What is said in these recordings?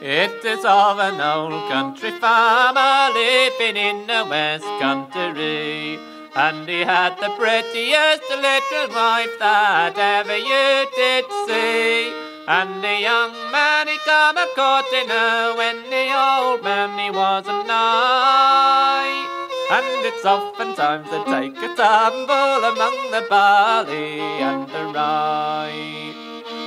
It is of an old country farmer living in the west country. And he had the prettiest little wife that ever you did see. And the young man he come a courting her when the And it's oftentimes they take a tumble among the barley and the rye.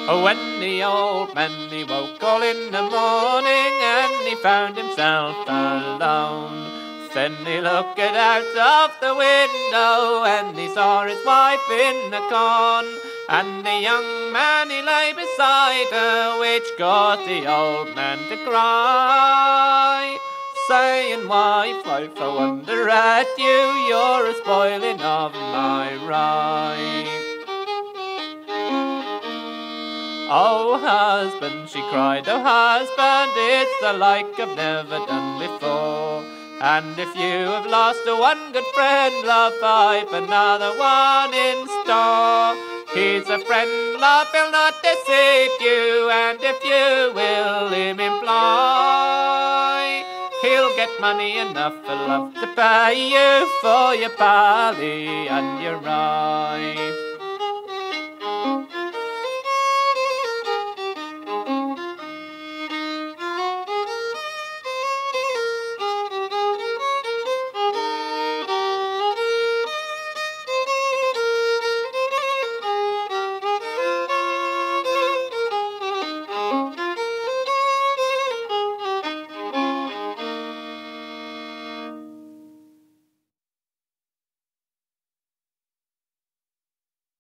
Oh, when the old man he woke all in the morning and he found himself alone. Then he looked out of the window and he saw his wife in the corn. And the young man he lay beside her, which caused the old man to cry. Saying, wife, wife, I wonder at you, you're a spoiling of my rye. Oh, husband, she cried, oh, husband, it's the like I've never done before. And if you have lost a one good friend, love, I've another one in store. He's a friend, love, he'll not deceive you, and if get money enough for love to pay you for your barley and your rye.